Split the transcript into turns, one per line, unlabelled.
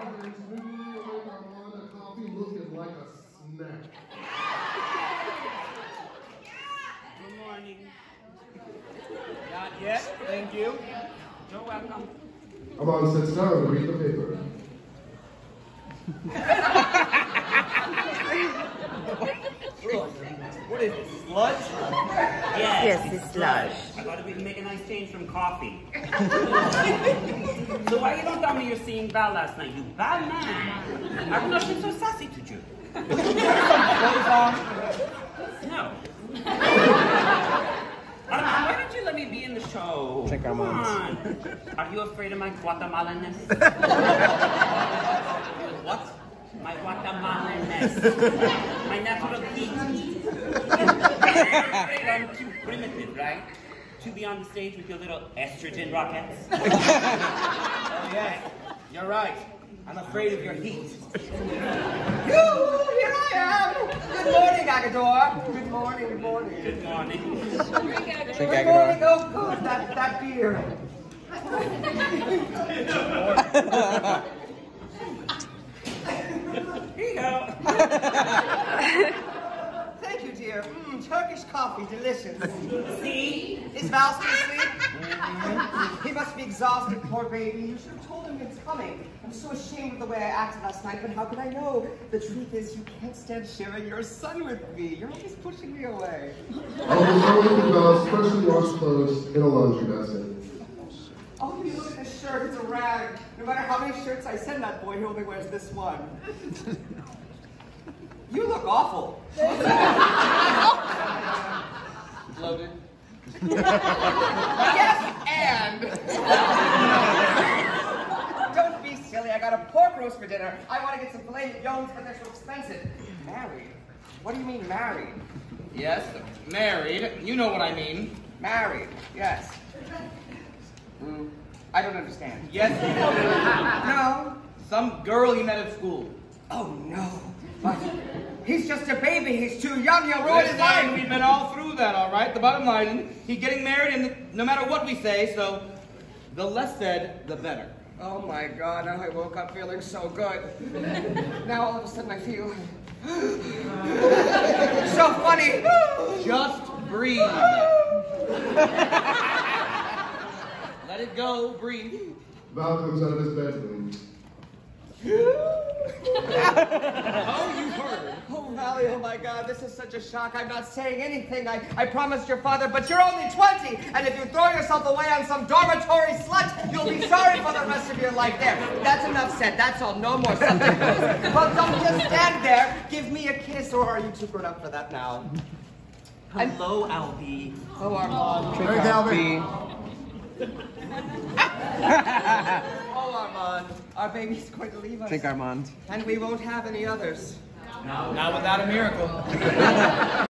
a coffee looking like a snack.
Good morning.
Not yet, thank you.
Armand sits down and reads the paper.
What is this, sludge?
Yes,
Yes, it's slush.
I thought we'd make a nice change from coffee. so why you don't tell me you're seeing Val last night? You bad man. I've not been so sassy to you.
Clothes?
No. Armand, why don't you let me be in the show?
Think
Come
Armand.
on. Are you afraid of my Guatemalan-ness?
What?
My Guatemalan-ness. my natural heat. I'm too primitive, right? To be on the stage with your little estrogen rockets.
Oh, yes, you're right. I'm afraid of your heat.
Yoo-hoo, here I am. Good morning, Agador. Good morning, good morning.
Good morning.
Good morning, oh good, that, that beer.
Here you go.
Thank you, dear. Mmm, Turkish coffee, delicious.
See?
Is Val still asleep? He must be exhausted, poor baby. You should have told him it's coming. I'm so ashamed of the way I acted last night, but how could I know? The truth is, you can't stand sharing your son with me. You're always pushing me away.
I was showing the Bells freshly washed clothes in a laundry basket.
Oh, you look at this shirt, it's a rag. No matter how many shirts I send that boy, he only wears this one. You look awful.
Loaded.
Yes, and. Don't be silly. I got a pork roast for dinner. I want to get some filet mignons, but they're so expensive. Married? What do you mean married?
Yes, married. You know what I mean.
Married? Yes. Mm, I don't understand.
Yes.
No.
Some girl you met at school.
Oh no. He's just a baby. He's too young. He'll ruin his life.
we've been all through that, all right? The bottom line is he's getting married, and no matter what we say, so the less said, the better.
Oh my God! I woke up feeling so good. Now all of a sudden I feel so funny.
Just breathe. Let it go, breathe.
Val comes out of his bedroom.
Oh, you heard.
Oh, Valley, oh my God, this is such a shock. I'm not saying anything. I, I promised your father, but you're only 20. And if you throw yourself away on some dormitory slut, you'll be sorry for the rest of your life. There, that's enough said. That's all. No more subject. well, don't just stand there. Give me a kiss, or are you too grown up for that now?
Hello, Albie.
Oh, Armand.
Hey, Calvin.
Armand. Our baby's going to leave us.
Think Armand.
And we won't have any others.
Not without a miracle.